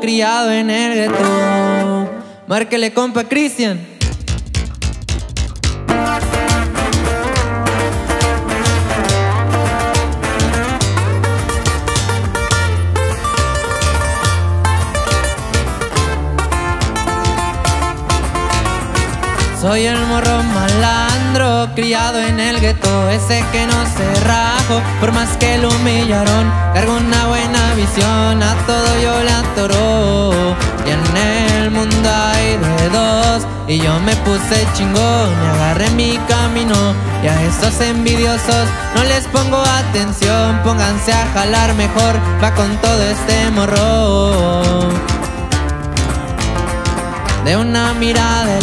criado en el gueto. Márquele compa Cristian. Soy el morro malandro, criado en el gueto, ese que no se rajo, por más que lo humillaron, cargo una buena visión, a todo yo le atoro, y en el mundo hay de dos, y yo me puse chingón y agarré mi camino, y a esos envidiosos no les pongo atención, pónganse a jalar mejor, va con todo este morro. De una mirada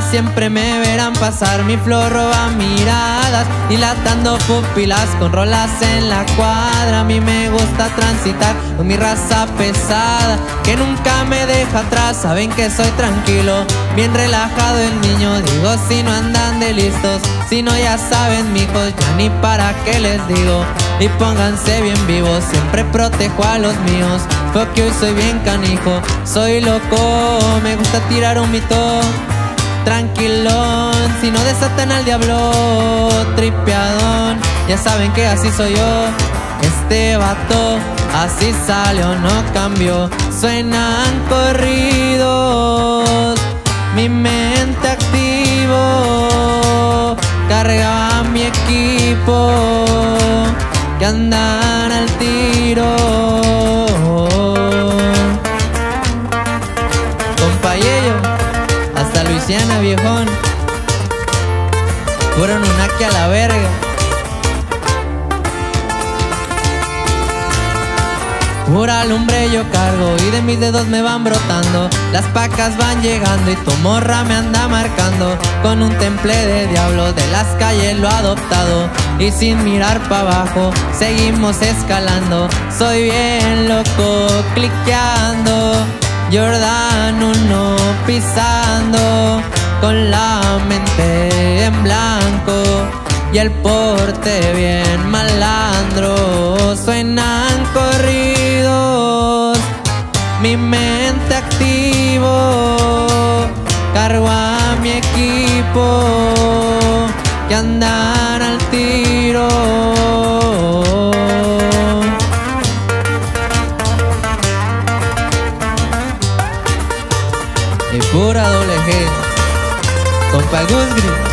siempre me verán pasar Mi flor roba miradas Dilatando pupilas con rolas en la cuadra. A mí me gusta transitar con mi raza pesada Que nunca me deja atrás. Saben que soy tranquilo Bien relajado el niño. Digo si no andan de listos Si no ya saben mijos Ya ni para qué les digo. Y pónganse bien vivos Siempre protejo a los míos. Que hoy soy bien canijo Soy loco, me gusta tirar un mito Tranquilón, si no desatan al diablo Tripeadón, ya saben que así soy yo. Este vato, así sale o no cambio Suenan corridos Mi mente activo. Carga mi equipo Que andan al tiro Luisiana, viejón. Fueron un a la verga. Pura lumbre yo cargo y de mis dedos me van brotando. Las pacas van llegando y tu morra me anda marcando. Con un temple de diablos de las calles lo adoptado. Y sin mirar para abajo seguimos escalando. Soy bien loco cliqueando Jordan uno pisando con la mente en blanco y el porte bien malandro. Suenan corridos, mi mente activo, cargo a mi equipo que andan al Pura doble G. Compa Gus